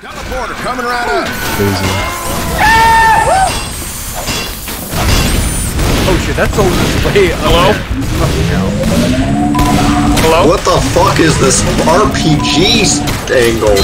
Teleporter coming right up. Crazy. Oh shit, that's all this way up Hello? Hello? What the fuck is this RPG angle?